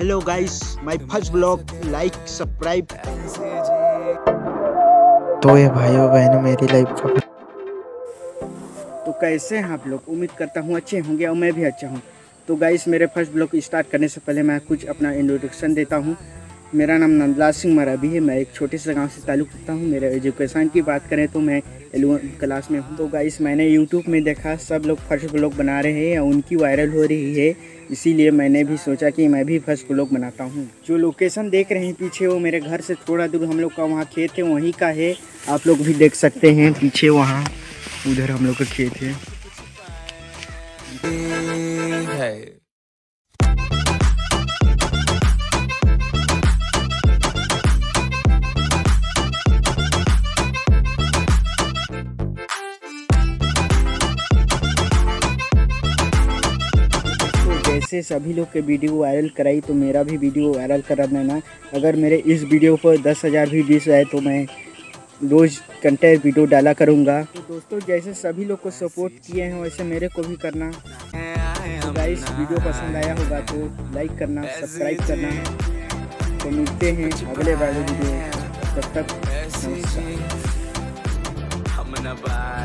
Hello guys my first blog like subscribe तो ये भाइयों बहनों मेरी लाइफ का तो कैसे हैं आप लोग? उम्मीद करता हूँ अच्छे होंगे और मैं भी अच्छा हूँ। तो गाइस मेरे फ़र्स्ट ब्लॉग स्टार्ट करने से पहले मैं कुछ अपना इंट्रोडक्शन देता हूँ। मेरा नाम नंदलाल सिंह मराबी है। मैं एक छोटे से गाँव से ताल्लुक़ रखता हूँ। मेरे एजुकेशन की बात करें तो मैं एलेवन क्लास में हूँ। तो गाइस मैंने यूट्यूब में देखा, सब लोग फ़र्स्ट ब्लॉग बना रहे हैं उनकी वायरल हो रही है। इसीलिए मैंने भी सोचा कि मैं भी फ़र्स्ट ब्लॉग बनाता हूँ। जो लोकेशन देख रहे हैं पीछे, वो मेरे घर से थोड़ा दूर हम लोग का वहाँ खेत है, वहीं का है। आप लोग भी देख सकते हैं, पीछे वहाँ, उधर हम लोग का खेत है। तो जैसे सभी लोग के वीडियो वायरल कराई तो मेरा भी वीडियो वायरल करा देना अगर मेरे इस वीडियो पर दस हज़ार भी व्यूज़ आए तो मैं रोज़ कंटेंट वीडियो डाला करूँगा। तो दोस्तों, जैसे सभी लोग को सपोर्ट किए हैं, वैसे मेरे को भी करना। तो गाइस वीडियो पसंद आया होगा तो लाइक करना सब्सक्राइब करना। तो मिलते हैं अगले वाले वीडियो तब तक, नमस्कार।